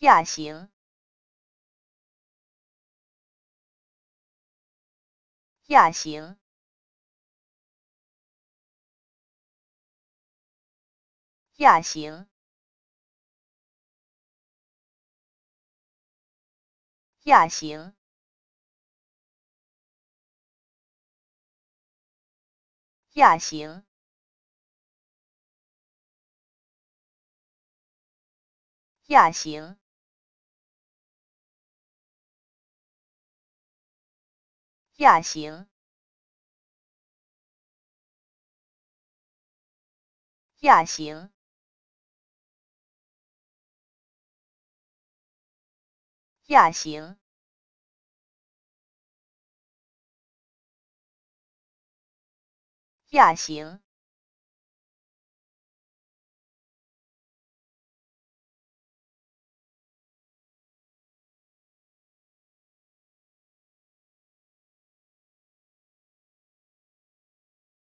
亚型，亚型，亚型，亚型，亚型。亚型，亚型，亚型，亚型，亚型。